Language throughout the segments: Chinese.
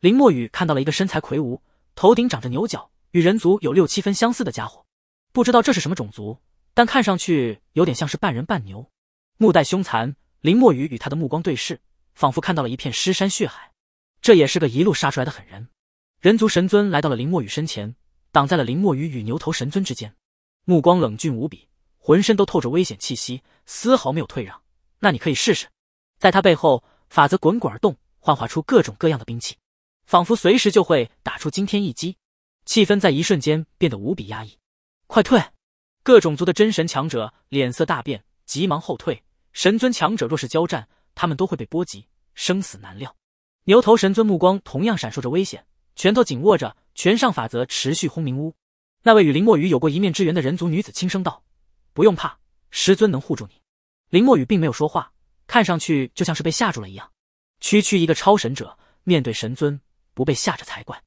林墨雨看到了一个身材魁梧、头顶长着牛角、与人族有六七分相似的家伙，不知道这是什么种族，但看上去有点像是半人半牛。目带凶残，林墨雨与他的目光对视，仿佛看到了一片尸山血海。这也是个一路杀出来的狠人。人族神尊来到了林墨雨身前，挡在了林墨雨与牛头神尊之间，目光冷峻无比，浑身都透着危险气息，丝毫没有退让。那你可以试试。在他背后，法则滚滚而动，幻化出各种各样的兵器，仿佛随时就会打出惊天一击。气氛在一瞬间变得无比压抑。快退！各种族的真神强者脸色大变，急忙后退。神尊强者若是交战，他们都会被波及，生死难料。牛头神尊目光同样闪烁着危险。拳头紧握着，拳上法则持续轰鸣。呜，那位与林墨雨有过一面之缘的人族女子轻声道：“不用怕，师尊能护住你。”林墨雨并没有说话，看上去就像是被吓住了一样。区区一个超神者，面对神尊不被吓着才怪。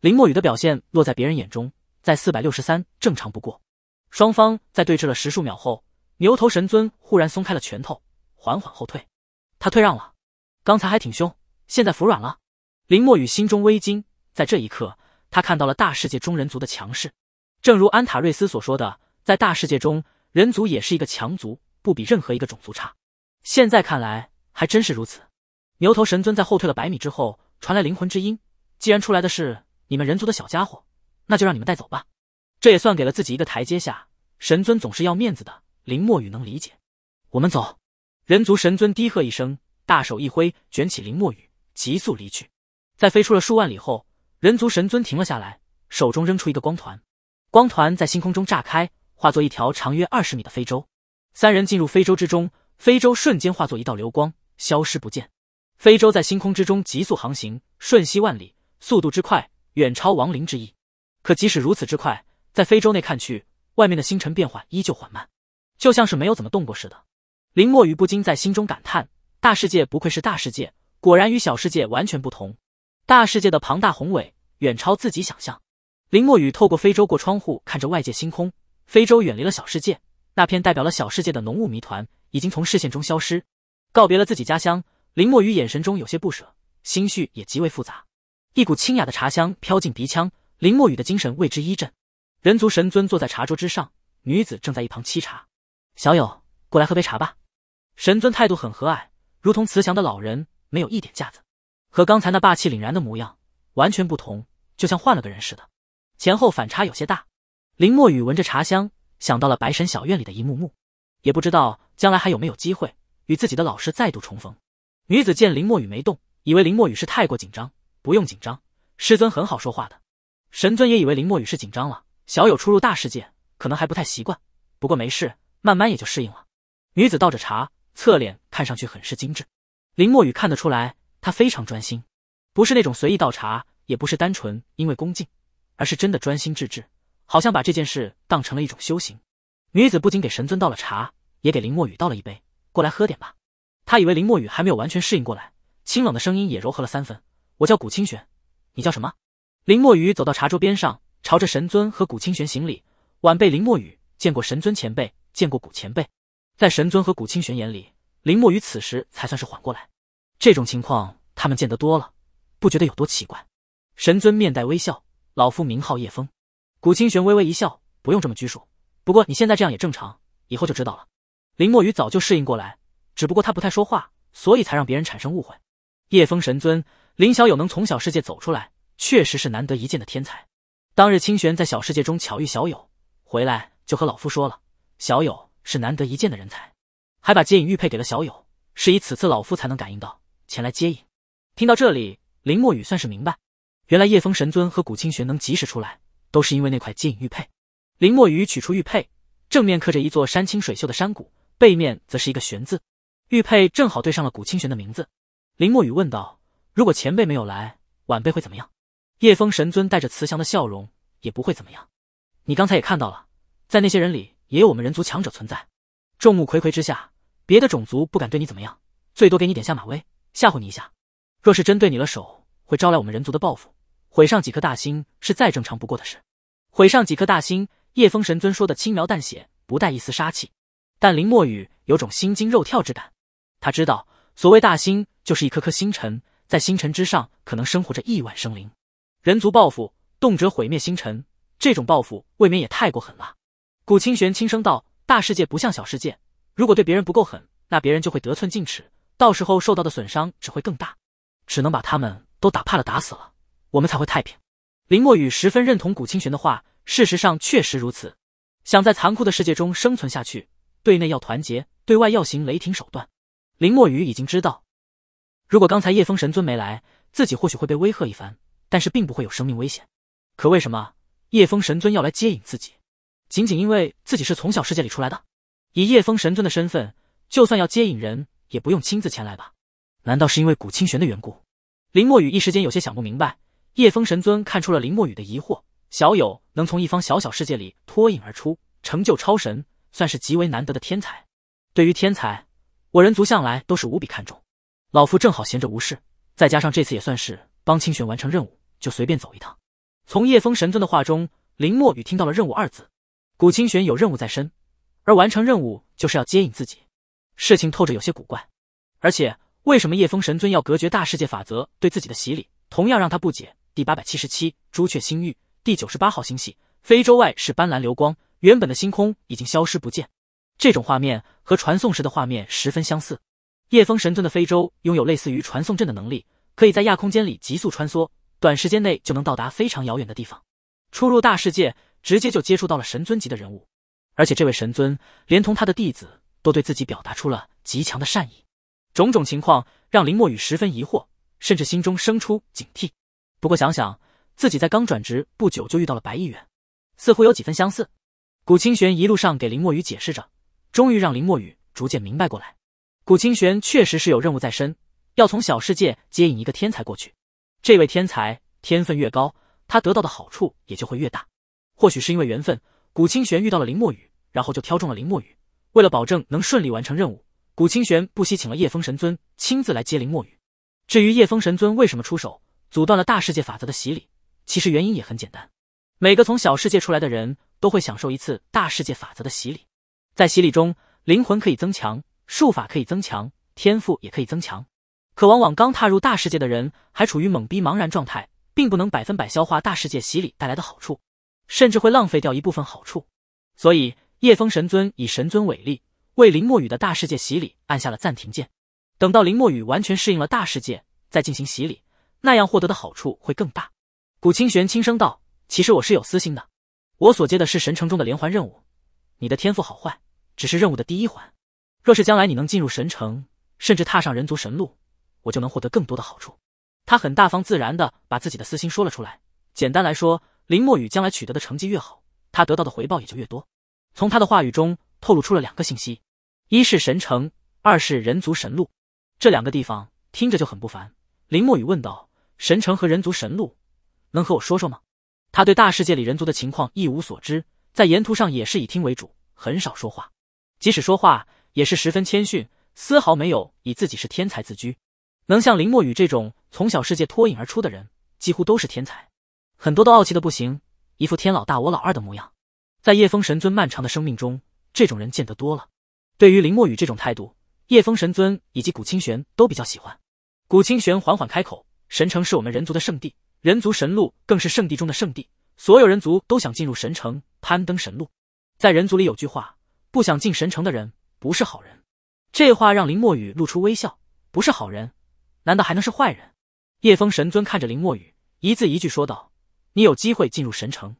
林墨雨的表现落在别人眼中，在四百六十三正常不过。双方在对峙了十数秒后，牛头神尊忽然松开了拳头，缓缓后退。他退让了，刚才还挺凶，现在服软了。林墨雨心中微惊。在这一刻，他看到了大世界中人族的强势。正如安塔瑞斯所说的，在大世界中，人族也是一个强族，不比任何一个种族差。现在看来，还真是如此。牛头神尊在后退了百米之后，传来灵魂之音：“既然出来的是你们人族的小家伙，那就让你们带走吧。”这也算给了自己一个台阶下。神尊总是要面子的，林墨雨能理解。我们走。人族神尊低喝一声，大手一挥，卷起林墨雨，急速离去。在飞出了数万里后。人族神尊停了下来，手中扔出一个光团，光团在星空中炸开，化作一条长约二十米的非洲。三人进入非洲之中，非洲瞬间化作一道流光，消失不见。非洲在星空之中急速航行，瞬息万里，速度之快远超亡灵之翼。可即使如此之快，在非洲内看去，外面的星辰变化依旧缓慢，就像是没有怎么动过似的。林墨雨不禁在心中感叹：大世界不愧是大世界，果然与小世界完全不同。大世界的庞大宏伟远超自己想象。林墨雨透过非洲过窗户看着外界星空，非洲远离了小世界，那片代表了小世界的浓雾谜团已经从视线中消失。告别了自己家乡，林墨雨眼神中有些不舍，心绪也极为复杂。一股清雅的茶香飘进鼻腔，林墨雨的精神为之一振。人族神尊坐在茶桌之上，女子正在一旁沏茶。小友，过来喝杯茶吧。神尊态度很和蔼，如同慈祥的老人，没有一点架子。和刚才那霸气凛然的模样完全不同，就像换了个人似的，前后反差有些大。林墨雨闻着茶香，想到了白神小院里的一幕幕，也不知道将来还有没有机会与自己的老师再度重逢。女子见林墨雨没动，以为林墨雨是太过紧张，不用紧张，师尊很好说话的。神尊也以为林墨雨是紧张了，小友初入大世界，可能还不太习惯，不过没事，慢慢也就适应了。女子倒着茶，侧脸看上去很是精致，林墨雨看得出来。他非常专心，不是那种随意倒茶，也不是单纯因为恭敬，而是真的专心致志，好像把这件事当成了一种修行。女子不仅给神尊倒了茶，也给林墨雨倒了一杯，过来喝点吧。他以为林墨雨还没有完全适应过来，清冷的声音也柔和了三分：“我叫古清玄，你叫什么？”林墨雨走到茶桌边上，朝着神尊和古清玄行礼：“晚辈林墨雨见过神尊前辈，见过古前辈。”在神尊和古清玄眼里，林墨雨此时才算是缓过来。这种情况他们见得多了，不觉得有多奇怪。神尊面带微笑，老夫名号叶枫。古清玄微微一笑，不用这么拘束。不过你现在这样也正常，以后就知道了。林墨雨早就适应过来，只不过他不太说话，所以才让别人产生误会。叶枫神尊，林小友能从小世界走出来，确实是难得一见的天才。当日清玄在小世界中巧遇小友，回来就和老夫说了，小友是难得一见的人才，还把接引玉佩给了小友，是以此次老夫才能感应到。前来接应。听到这里，林墨雨算是明白，原来叶枫神尊和古清玄能及时出来，都是因为那块接引玉佩。林墨雨取出玉佩，正面刻着一座山清水秀的山谷，背面则是一个玄字。玉佩正好对上了古清玄的名字。林墨雨问道：“如果前辈没有来，晚辈会怎么样？”叶枫神尊带着慈祥的笑容：“也不会怎么样。你刚才也看到了，在那些人里，也有我们人族强者存在。众目睽睽之下，别的种族不敢对你怎么样，最多给你点下马威。”吓唬你一下，若是真对你了手，会招来我们人族的报复，毁上几颗大星是再正常不过的事。毁上几颗大星，叶枫神尊说的轻描淡写，不带一丝杀气。但林墨雨有种心惊肉跳之感，他知道，所谓大星，就是一颗颗星辰，在星辰之上可能生活着亿万生灵。人族报复，动辄毁灭星辰，这种报复未免也太过狠了。古清玄轻声道：“大世界不像小世界，如果对别人不够狠，那别人就会得寸进尺，到时候受到的损伤只会更大。只能把他们都打怕了、打死了，我们才会太平。”林墨雨十分认同古清玄的话，事实上确实如此。想在残酷的世界中生存下去，对内要团结，对外要行雷霆手段。林墨雨已经知道，如果刚才叶风神尊没来，自己或许会被威吓一番，但是并不会有生命危险。可为什么叶风神尊要来接引自己？仅仅因为自己是从小世界里出来的？以叶风神尊的身份，就算要接引人，也不用亲自前来吧？难道是因为古清玄的缘故？林墨雨一时间有些想不明白。叶风神尊看出了林墨雨的疑惑，小友能从一方小小世界里脱颖而出，成就超神，算是极为难得的天才。对于天才。我人族向来都是无比看重，老夫正好闲着无事，再加上这次也算是帮清玄完成任务，就随便走一趟。从叶风神尊的话中，林墨雨听到了“任务”二字。古清玄有任务在身，而完成任务就是要接引自己，事情透着有些古怪。而且，为什么叶风神尊要隔绝大世界法则对自己的洗礼？同样让他不解。第八百七十七朱雀星域第九十八号星系，非洲外是斑斓流光，原本的星空已经消失不见。这种画面和传送时的画面十分相似。叶风神尊的非洲拥有类似于传送阵的能力，可以在亚空间里急速穿梭，短时间内就能到达非常遥远的地方。出入大世界，直接就接触到了神尊级的人物。而且这位神尊连同他的弟子都对自己表达出了极强的善意。种种情况让林墨雨十分疑惑，甚至心中生出警惕。不过想想自己在刚转职不久就遇到了白衣远，似乎有几分相似。古清玄一路上给林墨雨解释着。终于让林墨雨逐渐明白过来，古清玄确实是有任务在身，要从小世界接引一个天才过去。这位天才天分越高，他得到的好处也就会越大。或许是因为缘分，古清玄遇到了林墨雨，然后就挑中了林墨雨。为了保证能顺利完成任务，古清玄不惜请了叶风神尊亲自来接林墨雨。至于叶风神尊为什么出手阻断了大世界法则的洗礼，其实原因也很简单：每个从小世界出来的人都会享受一次大世界法则的洗礼。在洗礼中，灵魂可以增强，术法可以增强，天赋也可以增强。可往往刚踏入大世界的人还处于懵逼茫然状态，并不能百分百消化大世界洗礼带来的好处，甚至会浪费掉一部分好处。所以，叶风神尊以神尊为例，为林墨雨的大世界洗礼按下了暂停键。等到林墨雨完全适应了大世界，再进行洗礼，那样获得的好处会更大。古清玄轻声道：“其实我是有私心的，我所接的是神城中的连环任务，你的天赋好坏。”只是任务的第一环，若是将来你能进入神城，甚至踏上人族神路，我就能获得更多的好处。他很大方自然的把自己的私心说了出来。简单来说，林墨雨将来取得的成绩越好，他得到的回报也就越多。从他的话语中透露出了两个信息：一是神城，二是人族神路。这两个地方听着就很不凡。林墨雨问道：“神城和人族神路，能和我说说吗？”他对大世界里人族的情况一无所知，在沿途上也是以听为主，很少说话。即使说话也是十分谦逊，丝毫没有以自己是天才自居。能像林墨雨这种从小世界脱颖而出的人，几乎都是天才，很多都傲气的不行，一副天老大我老二的模样。在叶风神尊漫长的生命中，这种人见得多了。对于林墨雨这种态度，叶风神尊以及古清玄都比较喜欢。古清玄缓缓开口：“神城是我们人族的圣地，人族神路更是圣地中的圣地，所有人族都想进入神城，攀登神路。在人族里有句话。”不想进神城的人不是好人，这话让林墨雨露出微笑。不是好人，难道还能是坏人？叶风神尊看着林墨雨，一字一句说道：“你有机会进入神城。”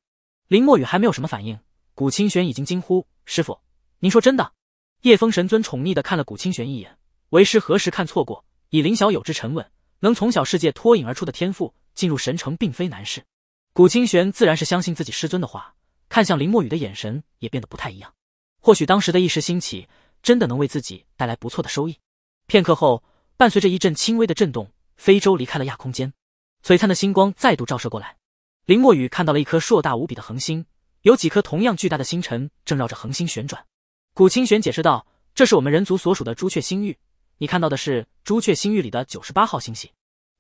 林墨雨还没有什么反应，古清玄已经惊呼：“师傅，您说真的？”叶风神尊宠溺的看了古清玄一眼，为师何时看错过？以林小友之沉稳，能从小世界脱颖而出的天赋，进入神城并非难事。古清玄自然是相信自己师尊的话，看向林墨雨的眼神也变得不太一样。或许当时的一时兴起，真的能为自己带来不错的收益。片刻后，伴随着一阵轻微的震动，非洲离开了亚空间，璀璨的星光再度照射过来。林墨雨看到了一颗硕大无比的恒星，有几颗同样巨大的星辰正绕着恒星旋转。古清玄解释道：“这是我们人族所属的朱雀星域，你看到的是朱雀星域里的九十八号星系，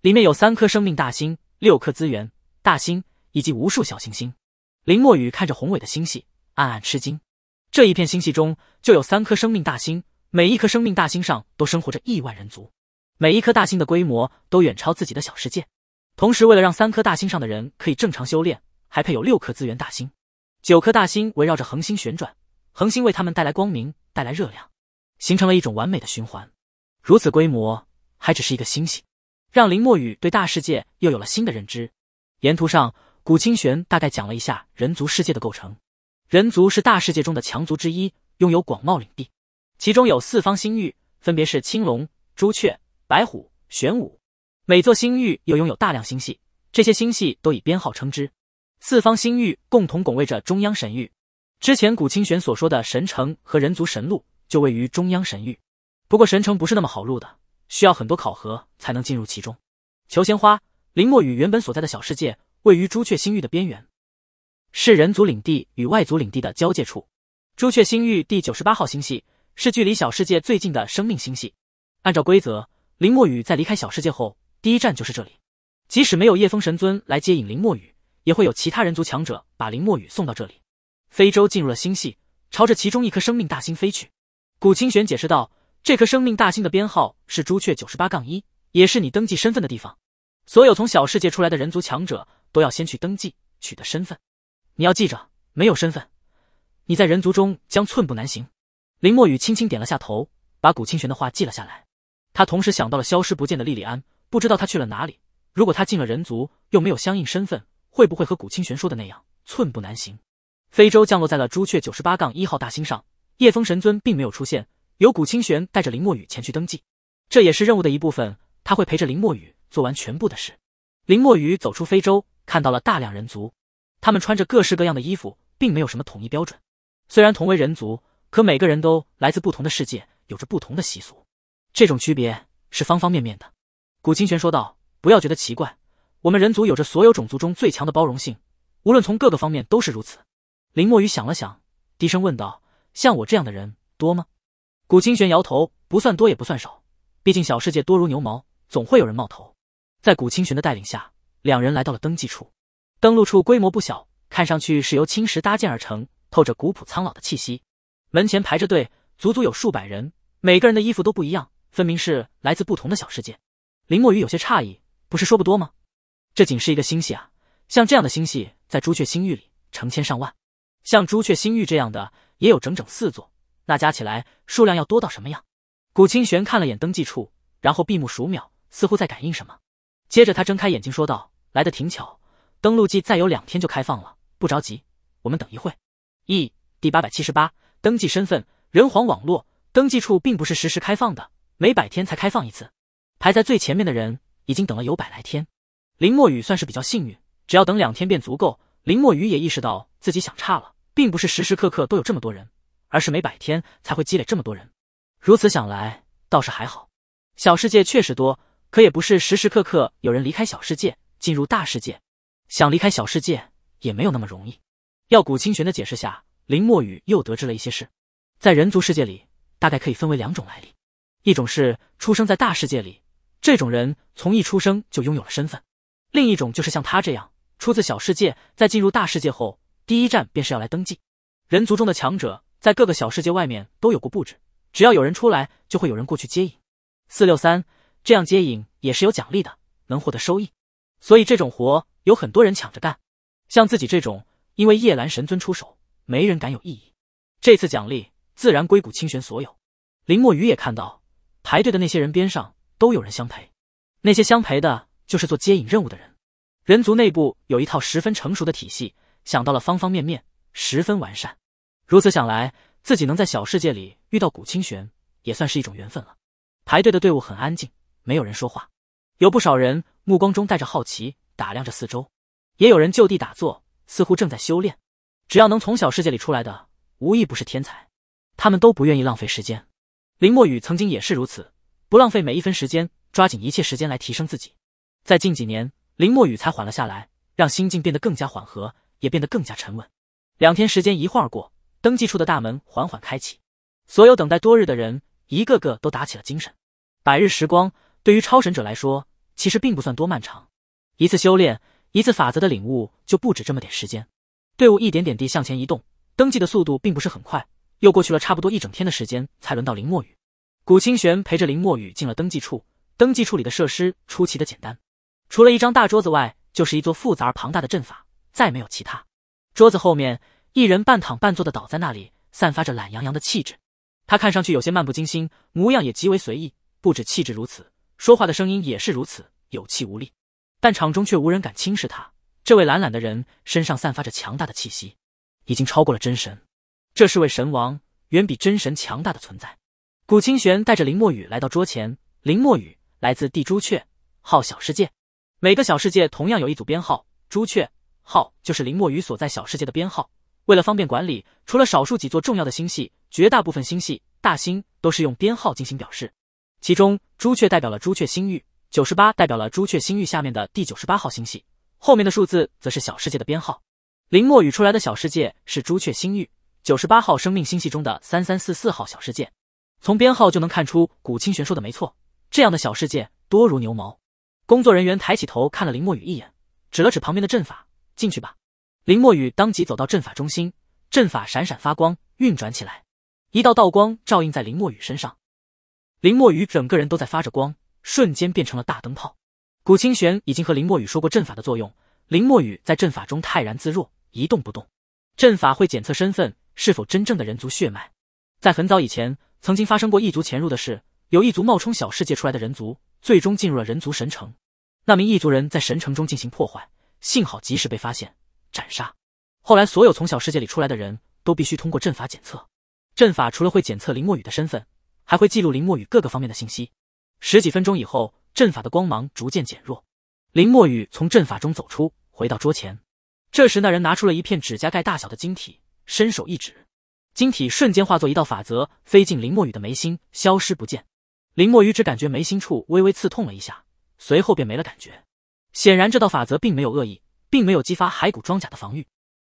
里面有三颗生命大星、六颗资源大星以及无数小行星。”林墨雨看着宏伟的星系，暗暗吃惊。这一片星系中就有三颗生命大星，每一颗生命大星上都生活着亿万人族。每一颗大星的规模都远超自己的小世界。同时，为了让三颗大星上的人可以正常修炼，还配有六颗资源大星，九颗大星围绕着恒星旋转，恒星为他们带来光明，带来热量，形成了一种完美的循环。如此规模，还只是一个星系，让林墨雨对大世界又有了新的认知。沿途上，古清玄大概讲了一下人族世界的构成。人族是大世界中的强族之一，拥有广袤领地，其中有四方星域，分别是青龙、朱雀、白虎、玄武。每座星域又拥有大量星系，这些星系都以编号称之。四方星域共同拱卫着中央神域。之前古清玄所说的神城和人族神路就位于中央神域。不过神城不是那么好入的，需要很多考核才能进入其中。求仙花林墨雨原本所在的小世界位于朱雀星域的边缘，是人族领地与外族领地的交界处。朱雀星域第九十八号星系是距离小世界最近的生命星系。按照规则，林墨雨在离开小世界后。第一站就是这里，即使没有夜风神尊来接引林墨雨，也会有其他人族强者把林墨雨送到这里。非洲进入了星系，朝着其中一颗生命大星飞去。古清玄解释道：“这颗生命大星的编号是朱雀九十八杠一，也是你登记身份的地方。所有从小世界出来的人族强者都要先去登记，取得身份。你要记着，没有身份，你在人族中将寸步难行。”林墨雨轻轻点了下头，把古清玄的话记了下来。他同时想到了消失不见的莉莉安。不知道他去了哪里。如果他进了人族，又没有相应身份，会不会和古清玄说的那样寸步难行？非洲降落在了朱雀九十八杠一号大星上，夜风神尊并没有出现，由古清玄带着林墨雨前去登记，这也是任务的一部分。他会陪着林墨雨做完全部的事。林墨雨走出非洲，看到了大量人族，他们穿着各式各样的衣服，并没有什么统一标准。虽然同为人族，可每个人都来自不同的世界，有着不同的习俗，这种区别是方方面面的。古清玄说道：“不要觉得奇怪，我们人族有着所有种族中最强的包容性，无论从各个方面都是如此。”林墨雨想了想，低声问道：“像我这样的人多吗？”古清玄摇头：“不算多，也不算少。毕竟小世界多如牛毛，总会有人冒头。”在古清玄的带领下，两人来到了登记处。登陆处规模不小，看上去是由青石搭建而成，透着古朴苍老的气息。门前排着队，足足有数百人，每个人的衣服都不一样，分明是来自不同的小世界。林墨雨有些诧异，不是说不多吗？这仅是一个星系啊，像这样的星系在朱雀星域里成千上万，像朱雀星域这样的也有整整四座，那加起来数量要多到什么样？古清玄看了眼登记处，然后闭目数秒，似乎在感应什么。接着他睁开眼睛说道：“来的挺巧，登录季再有两天就开放了，不着急，我们等一会。”E 第八百七十八，登记身份，人皇网络登记处并不是实时开放的，每百天才开放一次。排在最前面的人已经等了有百来天，林墨雨算是比较幸运，只要等两天便足够。林墨雨也意识到自己想差了，并不是时时刻刻都有这么多人，而是每百天才会积累这么多人。如此想来，倒是还好。小世界确实多，可也不是时时刻刻有人离开小世界进入大世界。想离开小世界也没有那么容易。要古清玄的解释下，林墨雨又得知了一些事。在人族世界里，大概可以分为两种来历，一种是出生在大世界里。这种人从一出生就拥有了身份，另一种就是像他这样出自小世界，在进入大世界后，第一站便是要来登记。人族中的强者在各个小世界外面都有过布置，只要有人出来，就会有人过去接引。四六三，这样接引也是有奖励的，能获得收益，所以这种活有很多人抢着干。像自己这种，因为夜阑神尊出手，没人敢有异议。这次奖励自然归古清玄所有。林墨雨也看到排队的那些人边上。都有人相陪，那些相陪的，就是做接引任务的人。人族内部有一套十分成熟的体系，想到了方方面面，十分完善。如此想来，自己能在小世界里遇到古清玄，也算是一种缘分了。排队的队伍很安静，没有人说话，有不少人目光中带着好奇，打量着四周，也有人就地打坐，似乎正在修炼。只要能从小世界里出来的，无一不是天才，他们都不愿意浪费时间。林墨雨曾经也是如此。不浪费每一分时间，抓紧一切时间来提升自己。在近几年，林墨雨才缓了下来，让心境变得更加缓和，也变得更加沉稳。两天时间一晃而过，登记处的大门缓缓开启，所有等待多日的人一个个都打起了精神。百日时光对于超神者来说，其实并不算多漫长。一次修炼，一次法则的领悟，就不止这么点时间。队伍一点点地向前移动，登记的速度并不是很快，又过去了差不多一整天的时间，才轮到林墨雨。古清玄陪着林墨雨进了登记处，登记处里的设施出奇的简单，除了一张大桌子外，就是一座复杂而庞大的阵法，再没有其他。桌子后面，一人半躺半坐的倒在那里，散发着懒洋洋的气质。他看上去有些漫不经心，模样也极为随意。不止气质如此，说话的声音也是如此有气无力。但场中却无人敢轻视他。这位懒懒的人身上散发着强大的气息，已经超过了真神。这是位神王，远比真神强大的存在。古清玄带着林墨雨来到桌前。林墨雨来自地朱雀号小世界，每个小世界同样有一组编号，朱雀号就是林墨雨所在小世界的编号。为了方便管理，除了少数几座重要的星系，绝大部分星系大星都是用编号进行表示。其中，朱雀代表了朱雀星域，九十八代表了朱雀星域下面的第九十八号星系，后面的数字则是小世界的编号。林墨雨出来的小世界是朱雀星域九十八号生命星系中的三三四四号小世界。从编号就能看出，古清玄说的没错。这样的小世界多如牛毛。工作人员抬起头看了林墨雨一眼，指了指旁边的阵法：“进去吧。”林墨雨当即走到阵法中心，阵法闪闪发光，运转起来。一道道光照映在林墨雨身上，林墨雨整个人都在发着光，瞬间变成了大灯泡。古清玄已经和林墨雨说过阵法的作用，林墨雨在阵法中泰然自若，一动不动。阵法会检测身份是否真正的人族血脉。在很早以前，曾经发生过异族潜入的事。有异族冒充小世界出来的人族，最终进入了人族神城。那名异族人在神城中进行破坏，幸好及时被发现斩杀。后来，所有从小世界里出来的人都必须通过阵法检测。阵法除了会检测林墨雨的身份，还会记录林墨雨各个方面的信息。十几分钟以后，阵法的光芒逐渐减弱，林墨雨从阵法中走出，回到桌前。这时，那人拿出了一片指甲盖大小的晶体，伸手一指，晶体瞬间化作一道法则，飞进林墨雨的眉心，消失不见。林墨雨只感觉眉心处微微刺痛了一下，随后便没了感觉。显然，这道法则并没有恶意，并没有激发骸骨装甲的防御。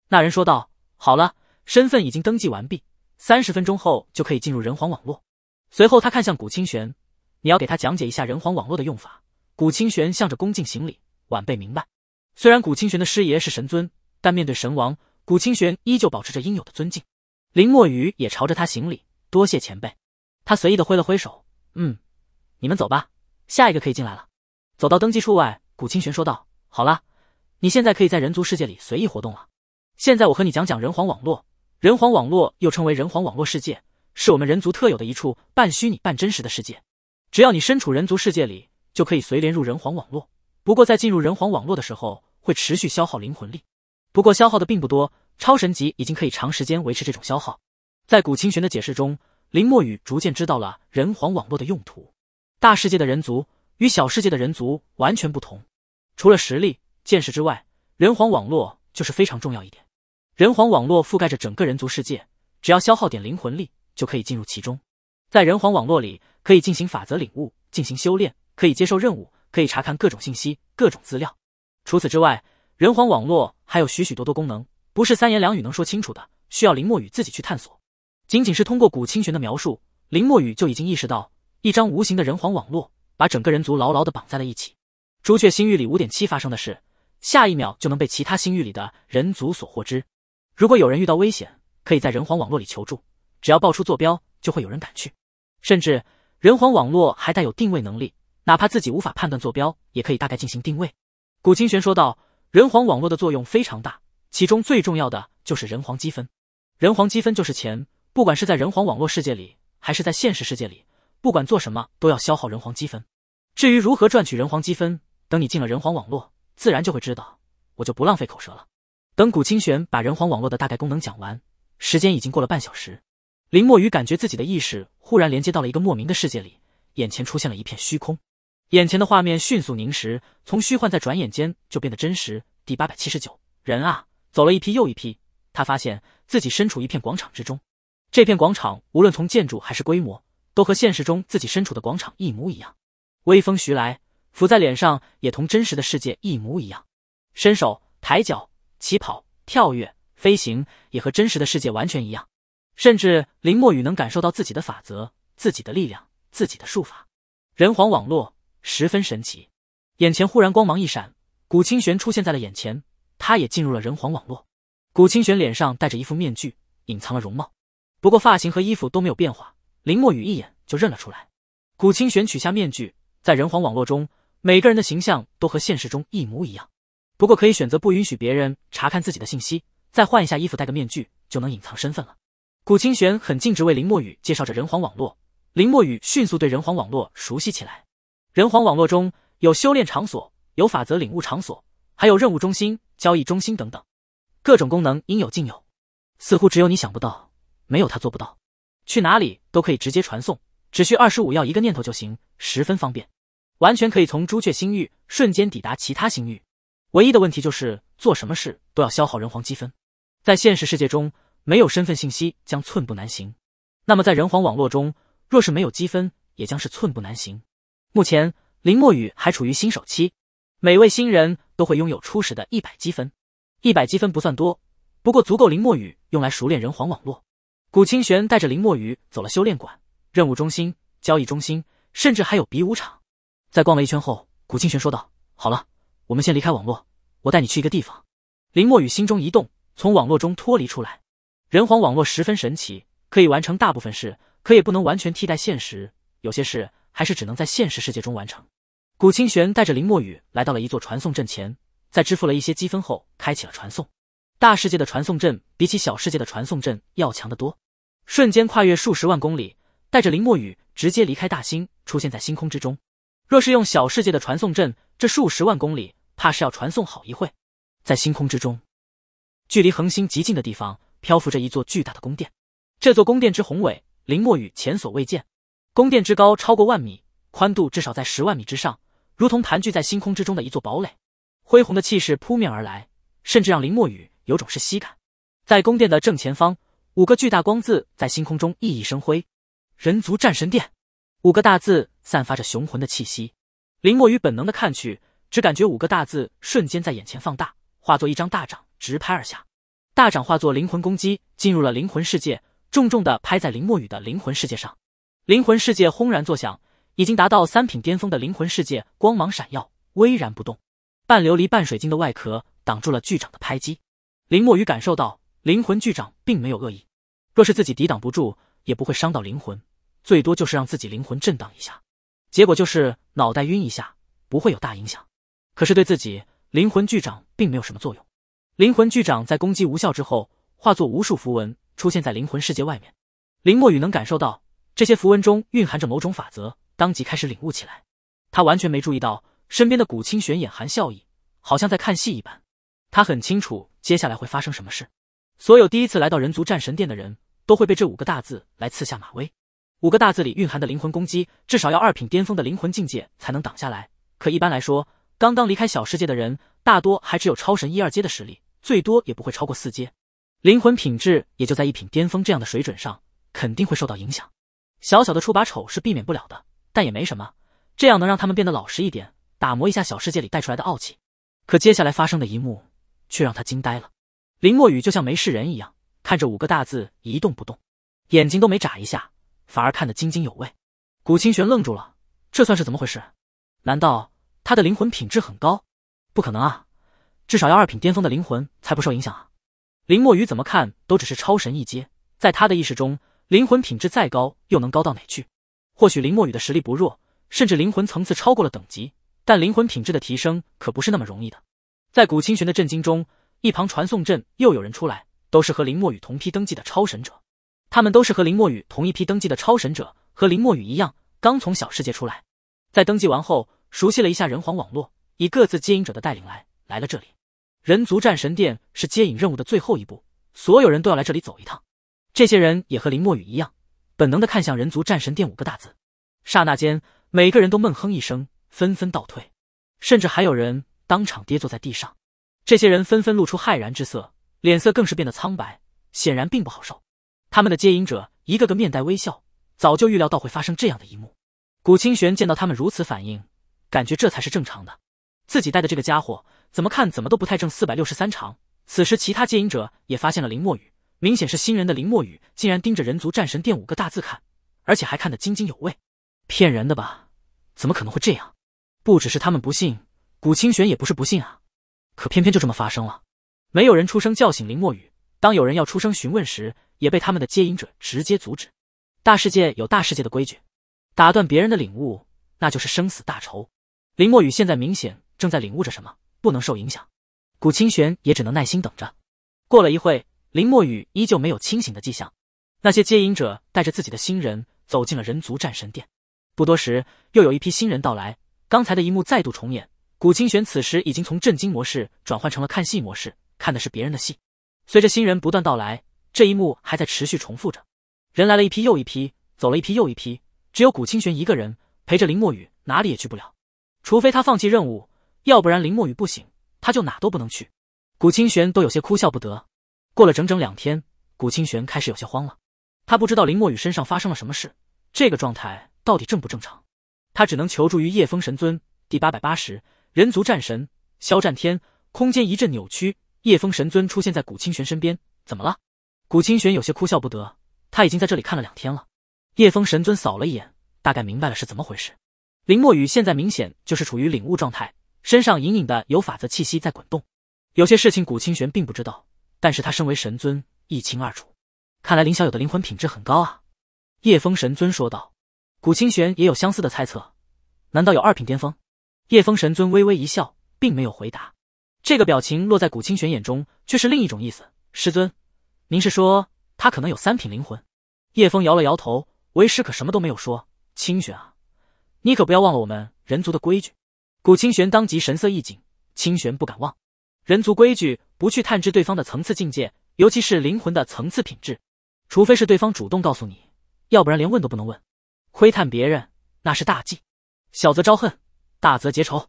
那人说道：“好了，身份已经登记完毕，三十分钟后就可以进入人皇网络。”随后，他看向古清玄：“你要给他讲解一下人皇网络的用法。”古清玄向着恭敬行礼：“晚辈明白。”虽然古清玄的师爷是神尊，但面对神王，古清玄依旧保持着应有的尊敬。林墨雨也朝着他行礼：“多谢前辈。”他随意的挥了挥手。嗯，你们走吧，下一个可以进来了。走到登记处外，古清玄说道：“好了，你现在可以在人族世界里随意活动了。现在我和你讲讲人皇网络。人皇网络又称为人皇网络世界，是我们人族特有的一处半虚拟半真实的世界。只要你身处人族世界里，就可以随连入人皇网络。不过在进入人皇网络的时候，会持续消耗灵魂力。不过消耗的并不多，超神级已经可以长时间维持这种消耗。在古清玄的解释中。”林墨雨逐渐知道了人皇网络的用途。大世界的人族与小世界的人族完全不同，除了实力、见识之外，人皇网络就是非常重要一点。人皇网络覆盖着整个人族世界，只要消耗点灵魂力，就可以进入其中。在人皇网络里，可以进行法则领悟，进行修炼，可以接受任务，可以查看各种信息、各种资料。除此之外，人皇网络还有许许多多功能，不是三言两语能说清楚的，需要林墨雨自己去探索。仅仅是通过古清玄的描述，林墨雨就已经意识到，一张无形的人皇网络把整个人族牢牢的绑在了一起。朱雀星域里五点七发生的事，下一秒就能被其他星域里的人族所获知。如果有人遇到危险，可以在人皇网络里求助，只要报出坐标，就会有人赶去。甚至人皇网络还带有定位能力，哪怕自己无法判断坐标，也可以大概进行定位。古清玄说道：“人皇网络的作用非常大，其中最重要的就是人皇积分。人皇积分就是钱。”不管是在人皇网络世界里，还是在现实世界里，不管做什么都要消耗人皇积分。至于如何赚取人皇积分，等你进了人皇网络，自然就会知道。我就不浪费口舌了。等古清玄把人皇网络的大概功能讲完，时间已经过了半小时。林墨雨感觉自己的意识忽然连接到了一个莫名的世界里，眼前出现了一片虚空，眼前的画面迅速凝实，从虚幻在转眼间就变得真实。第八百七十九人啊，走了一批又一批，他发现自己身处一片广场之中。这片广场无论从建筑还是规模，都和现实中自己身处的广场一模一样。微风徐来，拂在脸上，也同真实的世界一模一样。伸手、抬脚、起跑、跳跃、飞行，也和真实的世界完全一样。甚至林墨雨能感受到自己的法则、自己的力量、自己的术法。人皇网络十分神奇。眼前忽然光芒一闪，古清玄出现在了眼前，他也进入了人皇网络。古清玄脸上戴着一副面具，隐藏了容貌。不过发型和衣服都没有变化，林墨雨一眼就认了出来。古清玄取下面具，在人皇网络中，每个人的形象都和现实中一模一样，不过可以选择不允许别人查看自己的信息，再换一下衣服，戴个面具就能隐藏身份了。古清玄很尽职为林墨雨介绍着人皇网络，林墨雨迅速对人皇网络熟悉起来。人皇网络中有修炼场所，有法则领悟场所，还有任务中心、交易中心等等，各种功能应有尽有。似乎只有你想不到，没有他做不到。去哪里都可以直接传送，只需二十五要一个念头就行，十分方便，完全可以从朱雀星域瞬间抵达其他星域。唯一的问题就是做什么事都要消耗人皇积分，在现实世界中没有身份信息将寸步难行，那么在人皇网络中，若是没有积分，也将是寸步难行。目前林墨雨还处于新手期，每位新人都会拥有初始的一百积分，一百积分不算多。不过足够林墨雨用来熟练人皇网络。古清玄带着林墨雨走了修炼馆、任务中心、交易中心，甚至还有比武场。在逛了一圈后，古清玄说道：“好了，我们先离开网络，我带你去一个地方。”林墨雨心中一动，从网络中脱离出来。人皇网络十分神奇，可以完成大部分事，可也不能完全替代现实，有些事还是只能在现实世界中完成。古清玄带着林墨雨来到了一座传送阵前，在支付了一些积分后，开启了传送。大世界的传送阵比起小世界的传送阵要强得多，瞬间跨越数十万公里，带着林墨雨直接离开大星，出现在星空之中。若是用小世界的传送阵，这数十万公里怕是要传送好一会。在星空之中，距离恒星极近的地方漂浮着一座巨大的宫殿，这座宫殿之宏伟，林墨雨前所未见。宫殿之高超过万米，宽度至少在十万米之上，如同盘踞在星空之中的一座堡垒，恢宏的气势扑面而来，甚至让林墨雨。有种窒息感，在宫殿的正前方，五个巨大光字在星空中熠熠生辉。人族战神殿，五个大字散发着雄浑的气息。林墨雨本能的看去，只感觉五个大字瞬间在眼前放大，化作一张大掌直拍而下。大掌化作灵魂攻击，进入了灵魂世界，重重的拍在林墨雨的灵魂世界上。灵魂世界轰然作响，已经达到三品巅峰的灵魂世界光芒闪耀，巍然不动。半琉璃半水晶的外壳挡住了巨掌的拍击。林墨雨感受到灵魂巨掌并没有恶意，若是自己抵挡不住，也不会伤到灵魂，最多就是让自己灵魂震荡一下，结果就是脑袋晕一下，不会有大影响。可是对自己灵魂巨掌并没有什么作用。灵魂巨掌在攻击无效之后，化作无数符文出现在灵魂世界外面。林墨雨能感受到这些符文中蕴含着某种法则，当即开始领悟起来。他完全没注意到身边的古清玄眼含笑意，好像在看戏一般。他很清楚。接下来会发生什么事？所有第一次来到人族战神殿的人都会被这五个大字来刺下马威。五个大字里蕴含的灵魂攻击，至少要二品巅峰的灵魂境界才能挡下来。可一般来说，刚刚离开小世界的人，大多还只有超神一二阶的实力，最多也不会超过四阶。灵魂品质也就在一品巅峰这样的水准上，肯定会受到影响。小小的出把丑是避免不了的，但也没什么，这样能让他们变得老实一点，打磨一下小世界里带出来的傲气。可接下来发生的一幕。却让他惊呆了，林墨雨就像没事人一样看着五个大字一动不动，眼睛都没眨一下，反而看得津津有味。古清玄愣住了，这算是怎么回事？难道他的灵魂品质很高？不可能啊，至少要二品巅峰的灵魂才不受影响啊！林墨雨怎么看都只是超神一阶，在他的意识中，灵魂品质再高又能高到哪去？或许林墨雨的实力不弱，甚至灵魂层次超过了等级，但灵魂品质的提升可不是那么容易的。在古清玄的震惊中，一旁传送阵又有人出来，都是和林墨雨同批登记的超神者。他们都是和林墨雨同一批登记的超神者，和林墨雨一样，刚从小世界出来。在登记完后，熟悉了一下人皇网络，以各自接引者的带领来来了这里。人族战神殿是接引任务的最后一步，所有人都要来这里走一趟。这些人也和林墨雨一样，本能的看向人族战神殿五个大字。刹那间，每个人都闷哼一声，纷纷倒退，甚至还有人。当场跌坐在地上，这些人纷纷露出骇然之色，脸色更是变得苍白，显然并不好受。他们的接引者一个个面带微笑，早就预料到会发生这样的一幕。古清玄见到他们如此反应，感觉这才是正常的。自己带的这个家伙怎么看怎么都不太正四百六十三长。此时，其他接引者也发现了林墨雨，明显是新人的林墨雨竟然盯着人族战神殿五个大字看，而且还看得津津有味。骗人的吧？怎么可能会这样？不只是他们不信。古清玄也不是不信啊，可偏偏就这么发生了。没有人出声叫醒林墨雨，当有人要出声询问时，也被他们的接引者直接阻止。大世界有大世界的规矩，打断别人的领悟，那就是生死大仇。林墨雨现在明显正在领悟着什么，不能受影响。古清玄也只能耐心等着。过了一会，林墨雨依旧没有清醒的迹象。那些接引者带着自己的新人走进了人族战神殿。不多时，又有一批新人到来。刚才的一幕再度重演。古清玄此时已经从震惊模式转换成了看戏模式，看的是别人的戏。随着新人不断到来，这一幕还在持续重复着。人来了一批又一批，走了一批又一批，只有古清玄一个人陪着林墨雨，哪里也去不了。除非他放弃任务，要不然林墨雨不行，他就哪都不能去。古清玄都有些哭笑不得。过了整整两天，古清玄开始有些慌了。他不知道林墨雨身上发生了什么事，这个状态到底正不正常？他只能求助于夜风神尊。第八百八十。人族战神肖战天，空间一阵扭曲，夜风神尊出现在古清玄身边。怎么了？古清玄有些哭笑不得。他已经在这里看了两天了。夜风神尊扫了一眼，大概明白了是怎么回事。林墨雨现在明显就是处于领悟状态，身上隐隐的有法则气息在滚动。有些事情古清玄并不知道，但是他身为神尊，一清二楚。看来林小友的灵魂品质很高啊。叶风神尊说道。古清玄也有相似的猜测，难道有二品巅峰？叶风神尊微微一笑，并没有回答。这个表情落在古清玄眼中，却是另一种意思。师尊，您是说他可能有三品灵魂？叶枫摇了摇头，为师可什么都没有说。清玄啊，你可不要忘了我们人族的规矩。古清玄当即神色一紧，清玄不敢忘。人族规矩，不去探知对方的层次境界，尤其是灵魂的层次品质，除非是对方主动告诉你，要不然连问都不能问。窥探别人，那是大忌，小则招恨。大则结仇。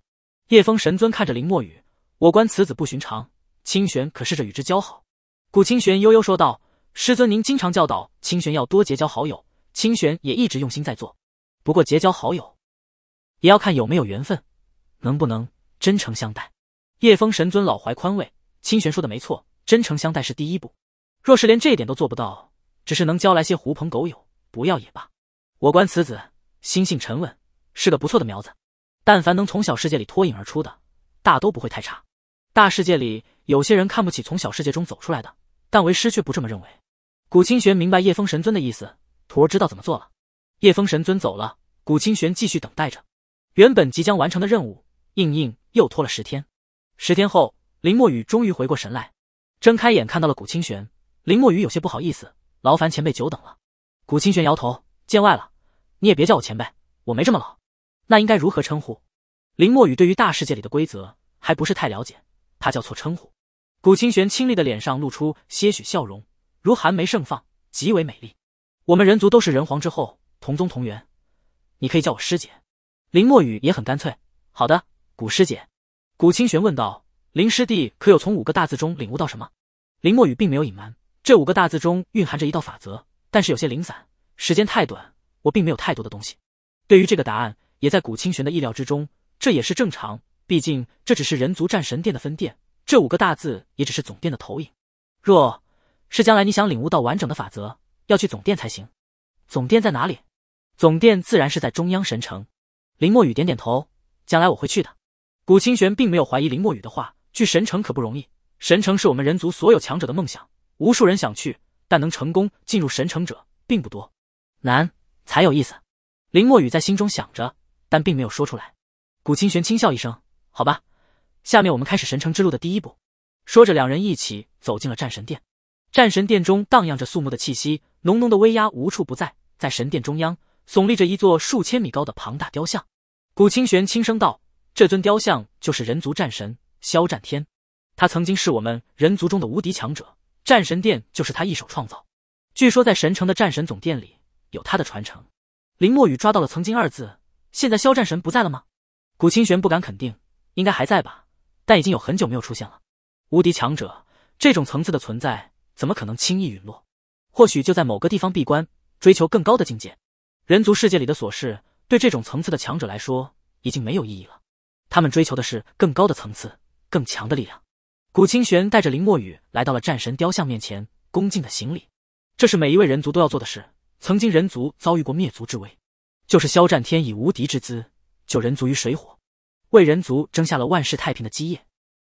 夜风神尊看着林墨雨，我观此子不寻常，清玄可试着与之交好。顾清玄悠悠说道：“师尊，您经常教导清玄要多结交好友，清玄也一直用心在做。不过结交好友，也要看有没有缘分，能不能真诚相待。”叶风神尊老怀宽慰，清玄说的没错，真诚相待是第一步。若是连这点都做不到，只是能交来些狐朋狗友，不要也罢。我观此子心性沉稳，是个不错的苗子。但凡能从小世界里脱颖而出的，大都不会太差。大世界里有些人看不起从小世界中走出来的，但为师却不这么认为。古清玄明白叶风神尊的意思，徒儿知道怎么做了。叶风神尊走了，古清玄继续等待着。原本即将完成的任务，硬硬又拖了十天。十天后，林墨雨终于回过神来，睁开眼看到了古清玄。林墨雨有些不好意思，劳烦前辈久等了。古清玄摇头，见外了。你也别叫我前辈，我没这么老。那应该如何称呼？林墨雨对于大世界里的规则还不是太了解，怕叫错称呼。古清玄清丽的脸上露出些许笑容，如寒梅盛放，极为美丽。我们人族都是人皇之后，同宗同源，你可以叫我师姐。林墨雨也很干脆。好的，古师姐。古清玄问道：“林师弟可有从五个大字中领悟到什么？”林墨雨并没有隐瞒，这五个大字中蕴含着一道法则，但是有些零散，时间太短，我并没有太多的东西。对于这个答案。也在古清玄的意料之中，这也是正常。毕竟这只是人族战神殿的分店，这五个大字也只是总店的投影。若是将来你想领悟到完整的法则，要去总店才行。总店在哪里？总店自然是在中央神城。林墨雨点点头，将来我会去的。古清玄并没有怀疑林墨雨的话，去神城可不容易。神城是我们人族所有强者的梦想，无数人想去，但能成功进入神城者并不多，难才有意思。林墨雨在心中想着。但并没有说出来。古清玄轻笑一声：“好吧，下面我们开始神城之路的第一步。”说着，两人一起走进了战神殿。战神殿中荡漾着肃穆的气息，浓浓的威压无处不在。在神殿中央，耸立着一座数千米高的庞大雕像。古清玄轻声道：“这尊雕像就是人族战神萧战天，他曾经是我们人族中的无敌强者，战神殿就是他一手创造。据说在神城的战神总殿里有他的传承。”林墨雨抓到了“曾经”二字。现在萧战神不在了吗？古清玄不敢肯定，应该还在吧，但已经有很久没有出现了。无敌强者这种层次的存在，怎么可能轻易陨落？或许就在某个地方闭关，追求更高的境界。人族世界里的琐事，对这种层次的强者来说，已经没有意义了。他们追求的是更高的层次，更强的力量。古清玄带着林墨雨来到了战神雕像面前，恭敬的行礼。这是每一位人族都要做的事。曾经人族遭遇过灭族之危。就是肖战天以无敌之姿救人族于水火，为人族争下了万世太平的基业。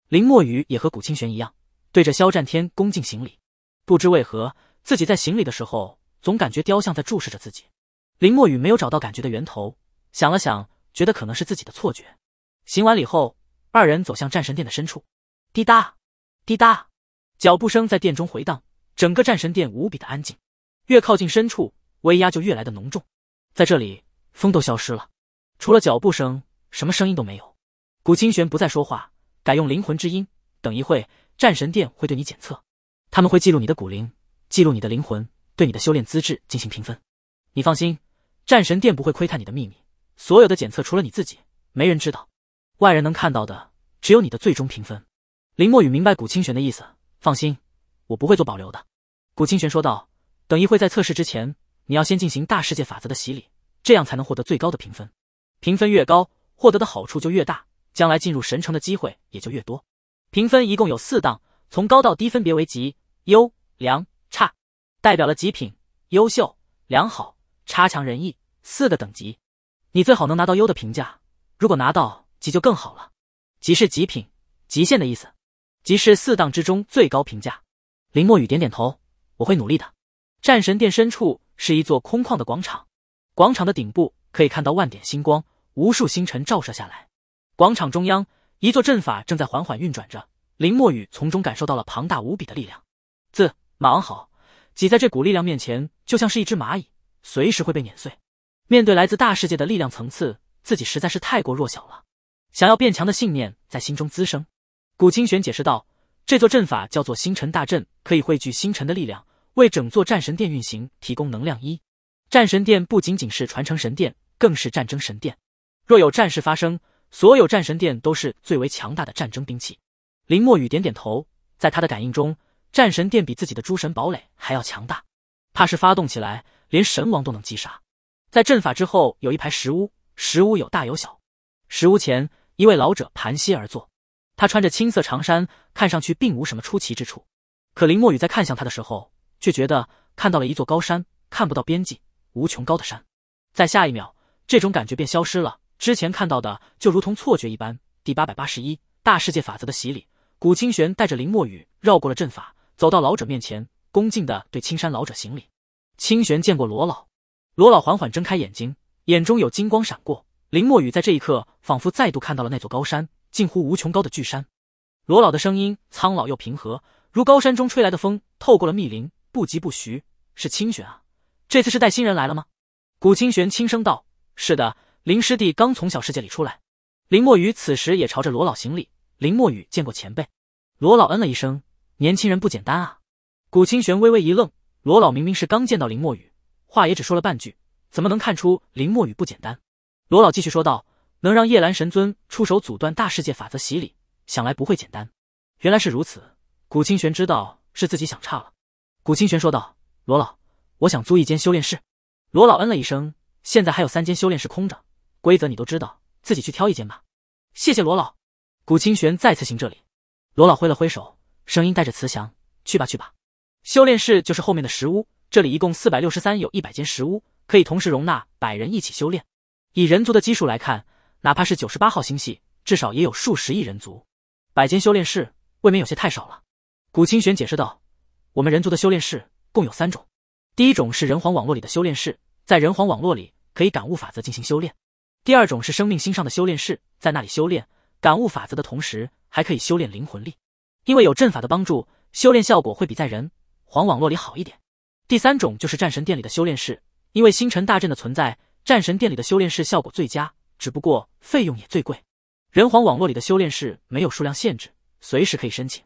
林墨雨也和古清玄一样，对着肖战天恭敬行礼。不知为何，自己在行礼的时候，总感觉雕像在注视着自己。林墨雨没有找到感觉的源头，想了想，觉得可能是自己的错觉。行完礼后，二人走向战神殿的深处，滴答，滴答，脚步声在殿中回荡，整个战神殿无比的安静。越靠近深处，威压就越来的浓重。在这里，风都消失了，除了脚步声，什么声音都没有。古清玄不再说话，改用灵魂之音。等一会，战神殿会对你检测，他们会记录你的骨灵，记录你的灵魂，对你的修炼资质进行评分。你放心，战神殿不会窥探你的秘密，所有的检测除了你自己，没人知道。外人能看到的只有你的最终评分。林墨雨明白古清玄的意思，放心，我不会做保留的。古清玄说道：“等一会在测试之前，你要先进行大世界法则的洗礼，这样才能获得最高的评分。评分越高，获得的好处就越大，将来进入神城的机会也就越多。评分一共有四档，从高到低分别为极、优、良、差，代表了极品、优秀、良好、差强人意四个等级。你最好能拿到优的评价，如果拿到。”极就更好了，极是极品、极限的意思，极是四档之中最高评价。林墨雨点点头，我会努力的。战神殿深处是一座空旷的广场，广场的顶部可以看到万点星光，无数星辰照射下来。广场中央，一座阵法正在缓缓运转着，林墨雨从中感受到了庞大无比的力量。自马王好，挤在这股力量面前，就像是一只蚂蚁，随时会被碾碎。面对来自大世界的力量层次，自己实在是太过弱小了。想要变强的信念在心中滋生，古清玄解释道：“这座阵法叫做星辰大阵，可以汇聚星辰的力量，为整座战神殿运行提供能量。一战神殿不仅仅是传承神殿，更是战争神殿。若有战事发生，所有战神殿都是最为强大的战争兵器。”林墨雨点点头，在他的感应中，战神殿比自己的诸神堡垒还要强大，怕是发动起来连神王都能击杀。在阵法之后有一排石屋，石屋有大有小，石屋前。一位老者盘膝而坐，他穿着青色长衫，看上去并无什么出奇之处。可林墨雨在看向他的时候，却觉得看到了一座高山，看不到边际，无穷高的山。在下一秒，这种感觉便消失了，之前看到的就如同错觉一般。第八百八十一大世界法则的洗礼，古清玄带着林墨雨绕过了阵法，走到老者面前，恭敬地对青山老者行礼。清玄见过罗老，罗老缓缓睁开眼睛，眼中有金光闪过。林墨雨在这一刻仿佛再度看到了那座高山，近乎无穷高的巨山。罗老的声音苍老又平和，如高山中吹来的风，透过了密林，不疾不徐。是清玄啊，这次是带新人来了吗？古清玄轻声道：“是的，林师弟刚从小世界里出来。”林墨雨此时也朝着罗老行礼。林墨雨见过前辈。罗老嗯了一声：“年轻人不简单啊。”古清玄微微一愣，罗老明明是刚见到林墨雨，话也只说了半句，怎么能看出林墨雨不简单？罗老继续说道：“能让叶兰神尊出手阻断大世界法则洗礼，想来不会简单。”原来是如此，古清玄知道是自己想差了。古清玄说道：“罗老，我想租一间修炼室。”罗老嗯了一声：“现在还有三间修炼室空着，规则你都知道，自己去挑一间吧。”谢谢罗老。古清玄再次行这里。罗老挥了挥手，声音带着慈祥：“去吧，去吧。修炼室就是后面的石屋，这里一共四百六十三，有一百间石屋，可以同时容纳百人一起修炼。”以人族的基数来看，哪怕是九十八号星系，至少也有数十亿人族。百间修炼室未免有些太少了。古清玄解释道：“我们人族的修炼室共有三种，第一种是人皇网络里的修炼室，在人皇网络里可以感悟法则进行修炼；第二种是生命星上的修炼室，在那里修炼感悟法则的同时，还可以修炼灵魂力，因为有阵法的帮助，修炼效果会比在人皇网络里好一点；第三种就是战神殿里的修炼室，因为星辰大阵的存在。”战神殿里的修炼室效果最佳，只不过费用也最贵。人皇网络里的修炼室没有数量限制，随时可以申请，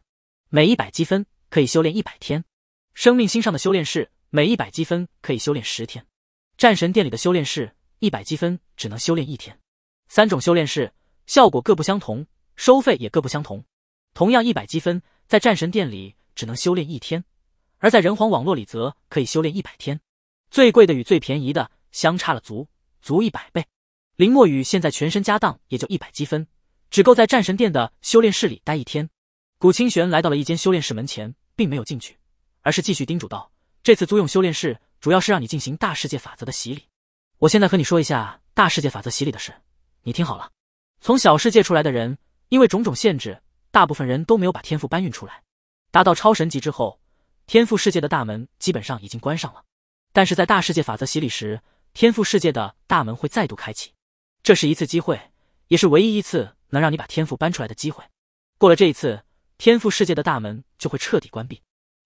每一百积分可以修炼一百天。生命星上的修炼室每一百积分可以修炼十天。战神殿里的修炼室一百积分只能修炼一天。三种修炼室效果各不相同，收费也各不相同。同样一百积分，在战神殿里只能修炼一天，而在人皇网络里则可以修炼一百天。最贵的与最便宜的。相差了足足一百倍，林墨雨现在全身家当也就一百积分，只够在战神殿的修炼室里待一天。古清玄来到了一间修炼室门前，并没有进去，而是继续叮嘱道：“这次租用修炼室，主要是让你进行大世界法则的洗礼。我现在和你说一下大世界法则洗礼的事，你听好了。从小世界出来的人，因为种种限制，大部分人都没有把天赋搬运出来。达到超神级之后，天赋世界的大门基本上已经关上了。但是在大世界法则洗礼时，天赋世界的大门会再度开启，这是一次机会，也是唯一一次能让你把天赋搬出来的机会。过了这一次，天赋世界的大门就会彻底关闭。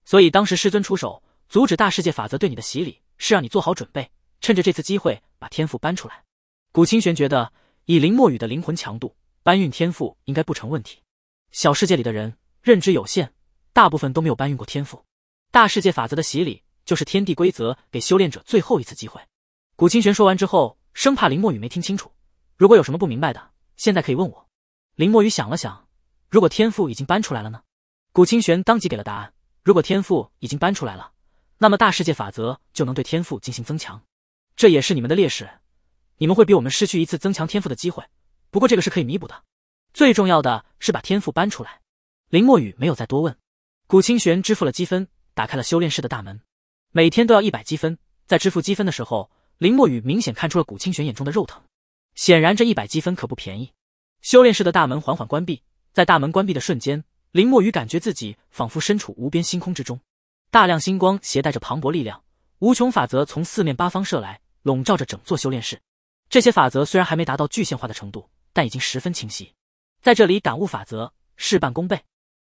所以当时师尊出手阻止大世界法则对你的洗礼，是让你做好准备，趁着这次机会把天赋搬出来。古清玄觉得，以林墨雨的灵魂强度，搬运天赋应该不成问题。小世界里的人认知有限，大部分都没有搬运过天赋。大世界法则的洗礼，就是天地规则给修炼者最后一次机会。古清玄说完之后，生怕林墨雨没听清楚。如果有什么不明白的，现在可以问我。林墨雨想了想，如果天赋已经搬出来了呢？古清玄当即给了答案。如果天赋已经搬出来了，那么大世界法则就能对天赋进行增强，这也是你们的劣势，你们会比我们失去一次增强天赋的机会。不过这个是可以弥补的，最重要的是把天赋搬出来。林墨雨没有再多问，古清玄支付了积分，打开了修炼室的大门。每天都要一百积分，在支付积分的时候，林墨雨明显看出了古清玄眼中的肉疼。显然这一百积分可不便宜。修炼室的大门缓缓关闭，在大门关闭的瞬间。林墨雨感觉自己仿佛身处无边星空之中，大量星光携带着磅礴力量，无穷法则从四面八方射来，笼罩着整座修炼室。这些法则虽然还没达到具现化的程度，但已经十分清晰。在这里感悟法则，事半功倍。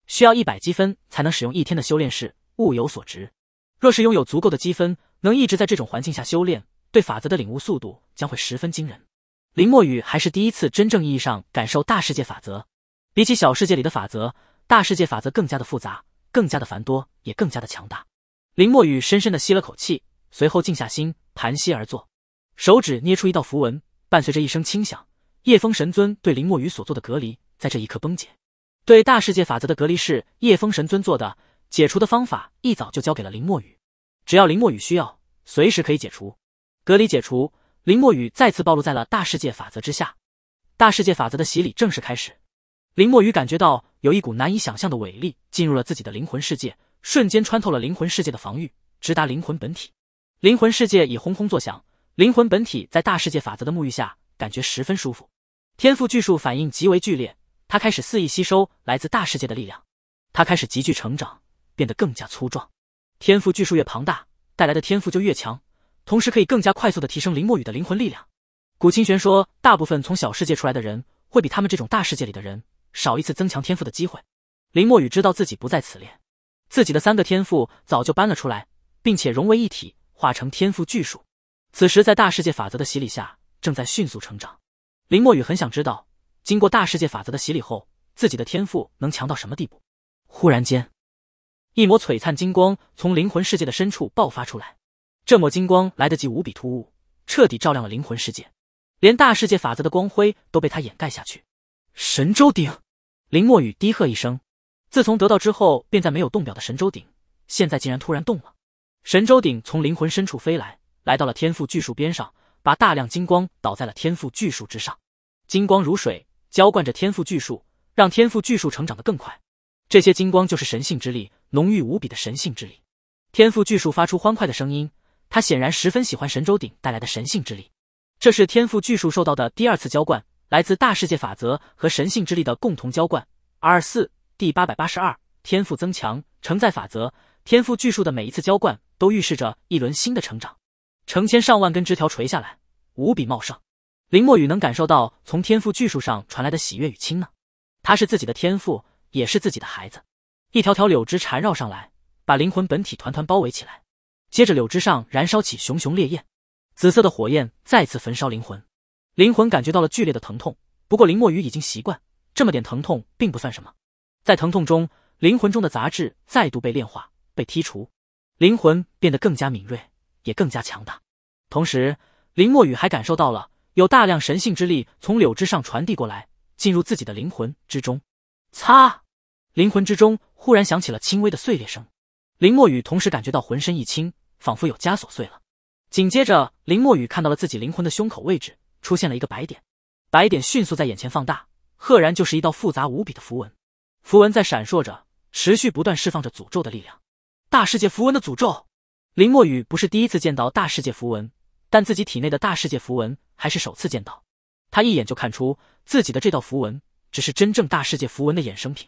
需要一百积分才能使用一天的修炼室，物有所值。若是拥有足够的积分，能一直在这种环境下修炼，对法则的领悟速度将会十分惊人。林墨雨还是第一次真正意义上感受大世界法则，比起小世界里的法则。大世界法则更加的复杂，更加的繁多，也更加的强大。林墨雨深深的吸了口气，随后静下心，盘膝而坐，手指捏出一道符文，伴随着一声轻响，叶风神尊对林墨雨所做的隔离，在这一刻崩解。对大世界法则的隔离是叶风神尊做的，解除的方法一早就交给了林墨雨，只要林墨雨需要，随时可以解除。隔离解除，林墨雨再次暴露在了大世界法则之下，大世界法则的洗礼正式开始。林墨雨感觉到有一股难以想象的伟力进入了自己的灵魂世界，瞬间穿透了灵魂世界的防御，直达灵魂本体。灵魂世界已轰轰作响，灵魂本体在大世界法则的沐浴下，感觉十分舒服。天赋巨树反应极为剧烈，它开始肆意吸收来自大世界的力量，它开始急剧成长，变得更加粗壮。天赋巨树越庞大，带来的天赋就越强，同时可以更加快速的提升林墨雨的灵魂力量。古清玄说，大部分从小世界出来的人，会比他们这种大世界里的人。少一次增强天赋的机会，林墨雨知道自己不在此列，自己的三个天赋早就搬了出来，并且融为一体，化成天赋巨树。此时在大世界法则的洗礼下，正在迅速成长。林墨雨很想知道，经过大世界法则的洗礼后，自己的天赋能强到什么地步。忽然间，一抹璀璨金光从灵魂世界的深处爆发出来，这抹金光来得及无比突兀，彻底照亮了灵魂世界，连大世界法则的光辉都被它掩盖下去。神州鼎。林墨雨低喝一声，自从得到之后，便再没有动表的神州鼎，现在竟然突然动了。神州鼎从灵魂深处飞来，来到了天赋巨树边上，把大量金光倒在了天赋巨树之上。金光如水，浇灌着天赋巨树，让天赋巨树成长得更快。这些金光就是神性之力，浓郁无比的神性之力。天赋巨树发出欢快的声音，他显然十分喜欢神州鼎带来的神性之力。这是天赋巨树受到的第二次浇灌。来自大世界法则和神性之力的共同浇灌。二四第八百八十二天赋增强承载法则，天赋巨树的每一次浇灌都预示着一轮新的成长。成千上万根枝条垂下来，无比茂盛。林墨雨能感受到从天赋巨树上传来的喜悦与亲呢。他是自己的天赋，也是自己的孩子。一条条柳枝缠绕上来，把灵魂本体团团包围起来。接着柳枝上燃烧起熊熊烈焰，紫色的火焰再次焚烧灵魂。灵魂感觉到了剧烈的疼痛，不过林墨雨已经习惯，这么点疼痛并不算什么。在疼痛中，灵魂中的杂质再度被炼化、被剔除，灵魂变得更加敏锐，也更加强大。同时，林墨雨还感受到了有大量神性之力从柳枝上传递过来，进入自己的灵魂之中。擦！灵魂之中忽然响起了轻微的碎裂声，林墨雨同时感觉到浑身一轻，仿佛有枷锁碎了。紧接着，林墨雨看到了自己灵魂的胸口位置。出现了一个白点，白点迅速在眼前放大，赫然就是一道复杂无比的符文。符文在闪烁着，持续不断释放着诅咒的力量。大世界符文的诅咒，林墨雨不是第一次见到大世界符文，但自己体内的大世界符文还是首次见到。他一眼就看出自己的这道符文只是真正大世界符文的衍生品。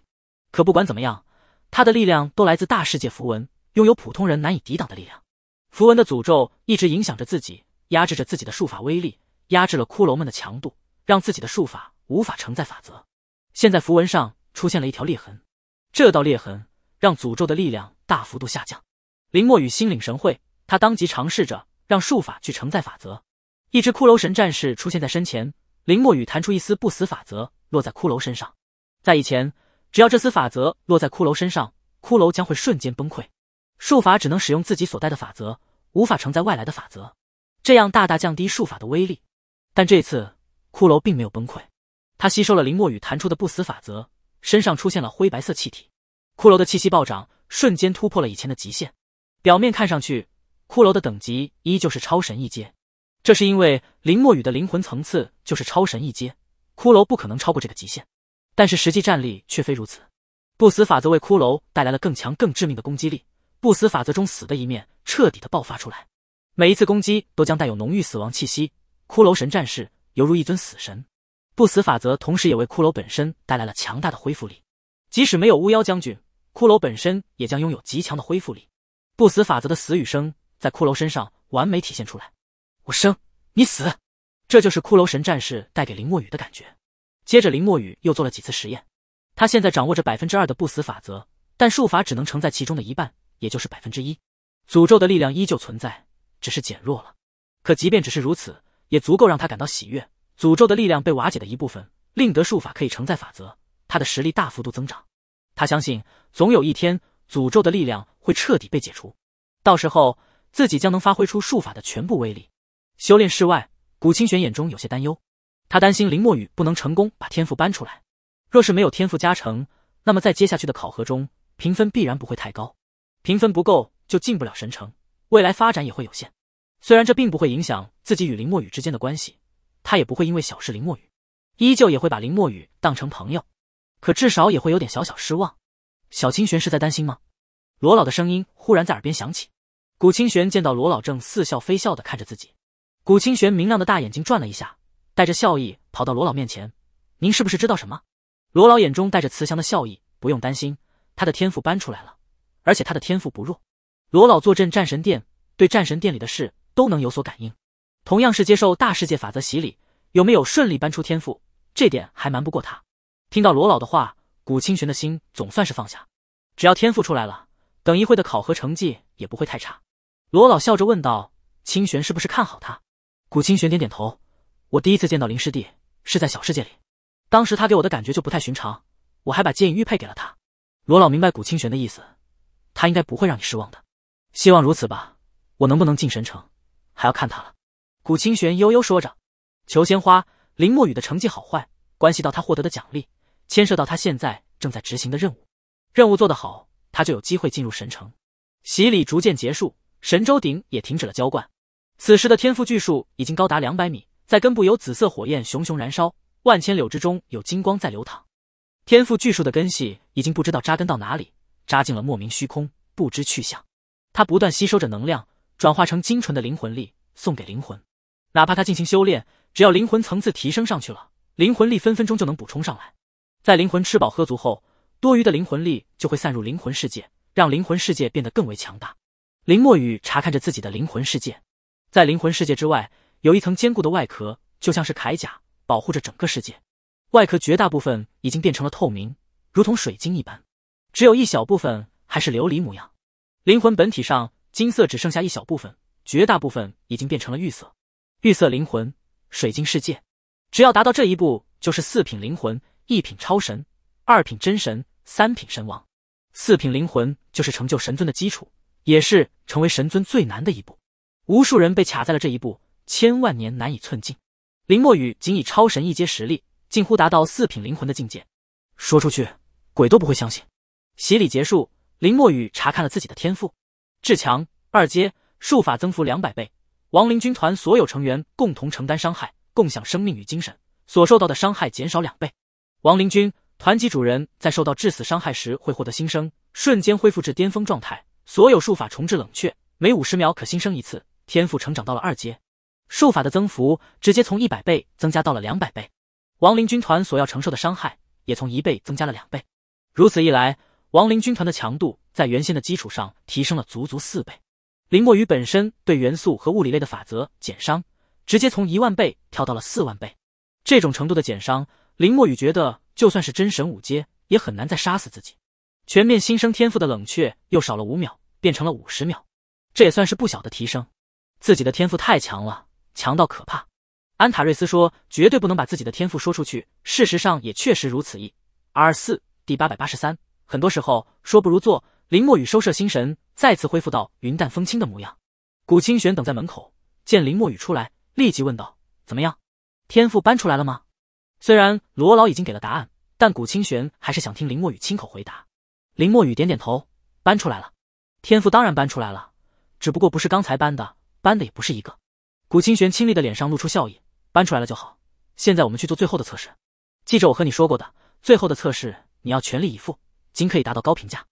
可不管怎么样，他的力量都来自大世界符文，拥有普通人难以抵挡的力量。符文的诅咒一直影响着自己，压制着自己的术法威力。压制了骷髅们的强度，让自己的术法无法承载法则。现在符文上出现了一条裂痕，这道裂痕让诅咒的力量大幅度下降。林墨雨心领神会，他当即尝试着让术法去承载法则。一只骷髅神战士出现在身前，林墨雨弹出一丝不死法则，落在骷髅身上。在以前，只要这丝法则落在骷髅身上，骷髅将会瞬间崩溃。术法只能使用自己所带的法则，无法承载外来的法则，这样大大降低术法的威力。但这次骷髅并没有崩溃，他吸收了林墨雨弹出的不死法则，身上出现了灰白色气体。骷髅的气息暴涨，瞬间突破了以前的极限。表面看上去，骷髅的等级依旧是超神一阶，这是因为林墨雨的灵魂层次就是超神一阶，骷髅不可能超过这个极限。但是实际战力却非如此，不死法则为骷髅带来了更强、更致命的攻击力。不死法则中死的一面彻底的爆发出来，每一次攻击都将带有浓郁死亡气息。骷髅神战士犹如一尊死神。不死法则同时也为骷髅本身带来了强大的恢复力，即使没有巫妖将军，骷髅本身也将拥有极强的恢复力。不死法则的死与生在骷髅身上完美体现出来。我生，你死，这就是骷髅神战士带给林墨雨的感觉。接着，林墨雨又做了几次实验，他现在掌握着百分之二的不死法则，但术法只能承载其中的一半。也就是百分之一，诅咒的力量依旧存在，只是减弱了。可即便只是如此，也足够让他感到喜悦。诅咒的力量被瓦解的一部分，令得术法可以承载法则，他的实力大幅度增长。他相信，总有一天，诅咒的力量会彻底被解除，到时候自己将能发挥出术法的全部威力。修炼室外，古清玄眼中有些担忧，他担心林墨雨不能成功把天赋搬出来。若是没有天赋加成，那么在接下去的考核中，评分必然不会太高。评分不够就进不了神城，未来发展也会有限。虽然这并不会影响自己与林墨雨之间的关系，他也不会因为小事林墨雨，依旧也会把林墨雨当成朋友。可至少也会有点小小失望。小清玄是在担心吗？罗老的声音忽然在耳边响起。古清玄见到罗老正似笑非笑的看着自己，古清玄明亮的大眼睛转了一下，带着笑意跑到罗老面前：“您是不是知道什么？”罗老眼中带着慈祥的笑意：“不用担心，他的天赋搬出来了。”而且他的天赋不弱，罗老坐镇战神殿，对战神殿里的事都能有所感应。同样是接受大世界法则洗礼，有没有顺利搬出天赋，这点还瞒不过他。听到罗老的话，古清玄的心总算是放下。只要天赋出来了，等一会的考核成绩也不会太差。罗老笑着问道：“清玄是不是看好他？”古清玄点点头：“我第一次见到林师弟是在小世界里，当时他给我的感觉就不太寻常，我还把接引玉佩给了他。”罗老明白古清玄的意思。他应该不会让你失望的，希望如此吧。我能不能进神城，还要看他了。古清玄悠悠说着。裘仙花、林墨雨的成绩好坏，关系到他获得的奖励，牵涉到他现在正在执行的任务。任务做得好，他就有机会进入神城。洗礼逐渐结束，神州鼎也停止了浇灌。此时的天赋巨树已经高达两百米，在根部有紫色火焰熊熊燃烧，万千柳枝中有金光在流淌。天赋巨树的根系已经不知道扎根到哪里。扎进了莫名虚空，不知去向。他不断吸收着能量，转化成精纯的灵魂力，送给灵魂。哪怕他进行修炼，只要灵魂层次提升上去了，灵魂力分分钟就能补充上来。在灵魂吃饱喝足后，多余的灵魂力就会散入灵魂世界，让灵魂世界变得更为强大。林墨雨查看着自己的灵魂世界，在灵魂世界之外，有一层坚固的外壳，就像是铠甲，保护着整个世界。外壳绝大部分已经变成了透明，如同水晶一般。只有一小部分还是琉璃模样，灵魂本体上金色只剩下一小部分，绝大部分已经变成了玉色。玉色灵魂，水晶世界。只要达到这一步，就是四品灵魂，一品超神，二品真神，三品神王。四品灵魂就是成就神尊的基础，也是成为神尊最难的一步。无数人被卡在了这一步，千万年难以寸进。林墨雨仅以超神一阶实力，近乎达到四品灵魂的境界，说出去，鬼都不会相信。洗礼结束，林墨雨查看了自己的天赋：至强二阶，术法增幅两百倍。亡灵军团所有成员共同承担伤害，共享生命与精神，所受到的伤害减少两倍。亡灵军团级主人在受到致死伤害时会获得新生，瞬间恢复至巅峰状态。所有术法重置冷却，每五十秒可新生一次。天赋成长到了二阶，术法的增幅直接从一百倍增加到了两百倍。亡灵军团所要承受的伤害也从一倍增加了两倍。如此一来。亡灵军团的强度在原先的基础上提升了足足四倍。林墨雨本身对元素和物理类的法则减伤，直接从一万倍跳到了四万倍。这种程度的减伤，林墨雨觉得就算是真神五阶也很难再杀死自己。全面新生天赋的冷却又少了五秒，变成了五十秒，这也算是不小的提升。自己的天赋太强了，强到可怕。安塔瑞斯说：“绝对不能把自己的天赋说出去。”事实上也确实如此。一二四第八百八十三。很多时候说不如做。林墨雨收摄心神，再次恢复到云淡风轻的模样。古清玄等在门口，见林墨雨出来，立即问道：“怎么样？天赋搬出来了吗？”虽然罗老已经给了答案，但古清玄还是想听林墨雨亲口回答。林墨雨点点头：“搬出来了，天赋当然搬出来了，只不过不是刚才搬的，搬的也不是一个。”古清玄清丽的脸上露出笑意。搬出来了就好。现在我们去做最后的测试。记着我和你说过的，最后的测试你要全力以赴，仅可以达到高评价。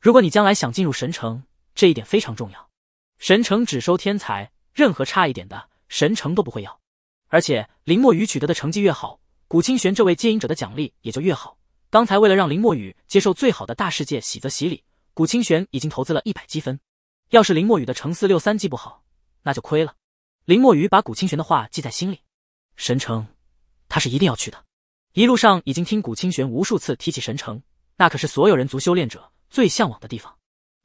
如果你将来想进入神城，这一点非常重要。神城只收天才，任何差一点的神城都不会要。而且林墨雨取得的成绩越好，古清玄这位接引者的奖励也就越好。刚才为了让林墨雨接受最好的大世界喜则喜礼，古清玄已经投资了一百积分。要是林墨雨的乘四六三记不好，那就亏了。林墨雨把古清玄的话记在心里。神城，他是一定要去的。一路上已经听古清玄无数次提起神城，那可是所有人族修炼者最向往的地方。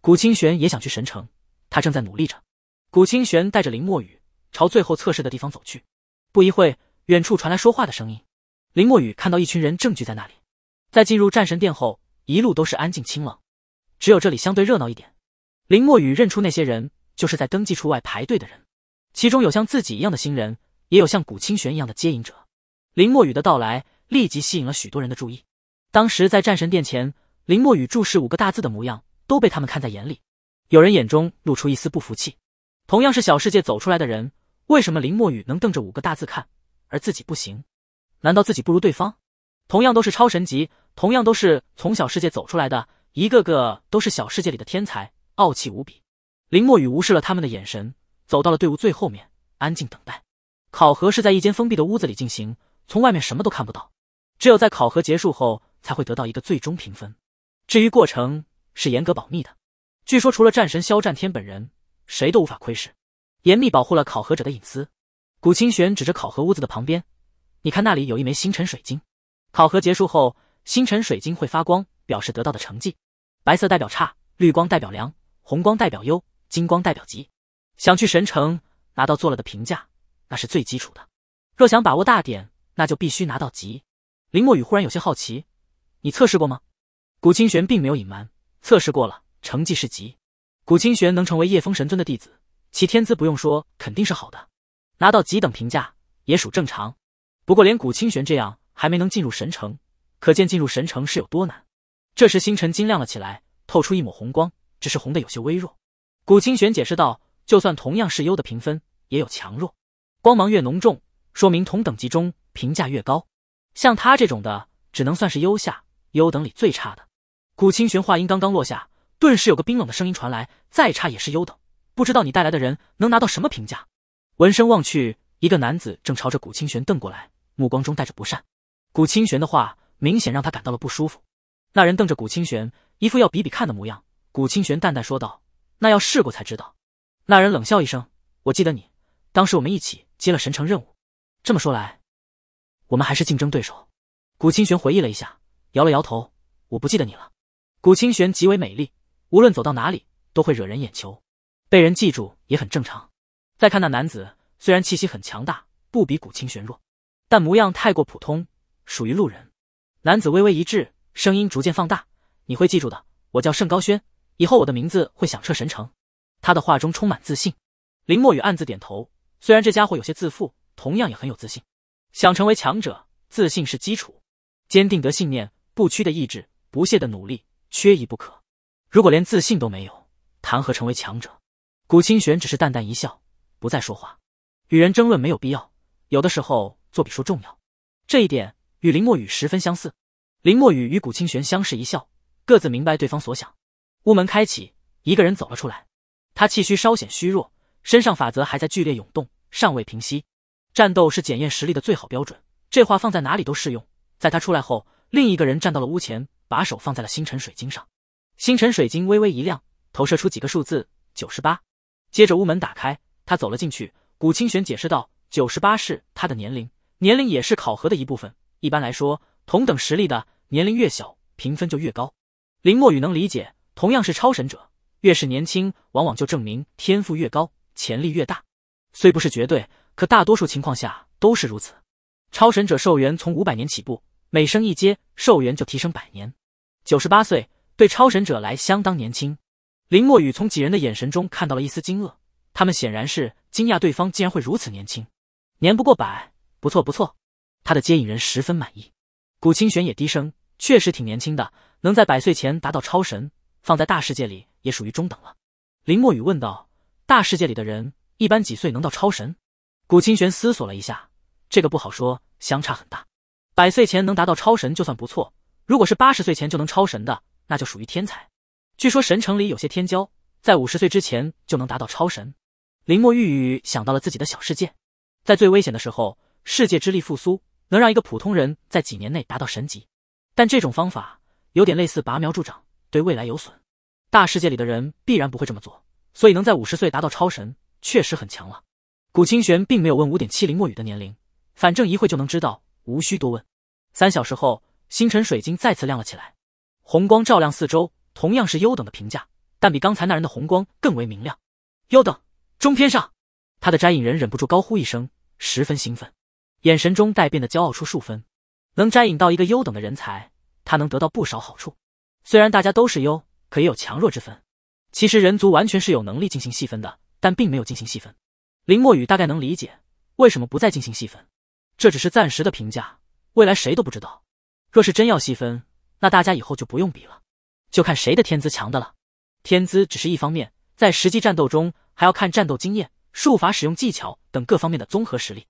古清玄也想去神城，他正在努力着。古清玄带着林墨雨朝最后测试的地方走去。不一会，远处传来说话的声音。林墨雨看到一群人正聚在那里。在进入战神殿后，一路都是安静清冷，只有这里相对热闹一点。林墨雨认出那些人，就是在登记处外排队的人，其中有像自己一样的新人。也有像古清玄一样的接引者，林墨雨的到来立即吸引了许多人的注意。当时在战神殿前，林墨雨注视五个大字的模样都被他们看在眼里。有人眼中露出一丝不服气。同样是小世界走出来的人，为什么林墨雨能瞪着五个大字看，而自己不行？难道自己不如对方？同样都是超神级，同样都是从小世界走出来的，一个个都是小世界里的天才，傲气无比。林墨雨无视了他们的眼神，走到了队伍最后面，安静等待。考核是在一间封闭的屋子里进行，从外面什么都看不到，只有在考核结束后才会得到一个最终评分。至于过程是严格保密的，据说除了战神肖战天本人，谁都无法窥视，严密保护了考核者的隐私。古清玄指着考核屋子的旁边，你看那里有一枚星辰水晶，考核结束后，星辰水晶会发光，表示得到的成绩，白色代表差，绿光代表良，红光代表优，金光代表极。想去神城拿到做了的评价。那是最基础的，若想把握大点，那就必须拿到级。林墨雨忽然有些好奇，你测试过吗？古清玄并没有隐瞒，测试过了，成绩是级。古清玄能成为叶风神尊的弟子，其天资不用说，肯定是好的，拿到级等评价也属正常。不过连古清玄这样还没能进入神城，可见进入神城是有多难。这时星辰金亮了起来，透出一抹红光，只是红的有些微弱。古清玄解释道：“就算同样是优的评分，也有强弱。”光芒越浓重，说明同等级中评价越高。像他这种的，只能算是优下，优等里最差的。古清玄话音刚刚落下，顿时有个冰冷的声音传来：“再差也是优等，不知道你带来的人能拿到什么评价？”闻声望去，一个男子正朝着古清玄瞪过来，目光中带着不善。古清玄的话明显让他感到了不舒服。那人瞪着古清玄，一副要比比看的模样。古清玄淡淡说道：“那要试过才知道。”那人冷笑一声：“我记得你，当时我们一起。”接了神城任务，这么说来，我们还是竞争对手。古清玄回忆了一下，摇了摇头：“我不记得你了。”古清玄极为美丽，无论走到哪里都会惹人眼球，被人记住也很正常。再看那男子，虽然气息很强大，不比古清玄弱，但模样太过普通，属于路人。男子微微一滞，声音逐渐放大：“你会记住的，我叫盛高轩，以后我的名字会响彻神城。”他的话中充满自信。林墨雨暗自点头。虽然这家伙有些自负，同样也很有自信。想成为强者，自信是基础，坚定的信念、不屈的意志、不懈的努力，缺一不可。如果连自信都没有，谈何成为强者？古清玄只是淡淡一笑，不再说话。与人争论没有必要，有的时候做比说重要。这一点与林墨雨十分相似。林墨雨与古清玄相视一笑，各自明白对方所想。屋门开启，一个人走了出来，他气虚稍显虚弱。身上法则还在剧烈涌动，尚未平息。战斗是检验实力的最好标准，这话放在哪里都适用。在他出来后，另一个人站到了屋前，把手放在了星辰水晶上。星辰水晶微微一亮，投射出几个数字：九十八。接着屋门打开，他走了进去。古清玄解释道：“九十八是他的年龄，年龄也是考核的一部分。一般来说，同等实力的年龄越小，评分就越高。林墨雨能理解，同样是超神者，越是年轻，往往就证明天赋越高，潜力越大。虽不是绝对，可大多数情况下都是如此。超神者寿元从五百年起步，每升一阶，寿元就提升百年。九十八岁对超神者来相当年轻。林墨雨从几人的眼神中看到了一丝惊愕，他们显然是惊讶对方竟然会如此年轻，年不过百，不错不错。他的接引人十分满意。古清玄也低声，确实挺年轻的，能在百岁前达到超神，放在大世界里也属于中等了。林墨雨问道：“大世界里的人一般几岁能到超神？”古清玄思索了一下，这个不好说，相差很大。百岁前能达到超神就算不错，如果是八十岁前就能超神的，那就属于天才。据说神城里有些天骄，在五十岁之前就能达到超神。林墨玉雨想到了自己的小世界，在最危险的时候，世界之力复苏，能让一个普通人在几年内达到神级。但这种方法有点类似拔苗助长，对未来有损。大世界里的人必然不会这么做，所以能在五十岁达到超神，确实很强了。古清玄并没有问五点七林墨雨的年龄，反正一会就能知道，无需多问。三小时后，星辰水晶再次亮了起来，红光照亮四周。同样是优等的评价，但比刚才那人的红光更为明亮。优等，中偏上。他的摘引人忍不住高呼一声，十分兴奋，眼神中带变的骄傲出数分。能摘引到一个优等的人才，他能得到不少好处。虽然大家都是优，可也有强弱之分。其实人族完全是有能力进行细分的，但并没有进行细分。林墨雨大概能理解为什么不再进行细分，这只是暂时的评价，未来谁都不知道。若是真要细分，那大家以后就不用比了。就看谁的天资强的了，天资只是一方面，在实际战斗中还要看战斗经验、术法使用技巧等各方面的综合实力。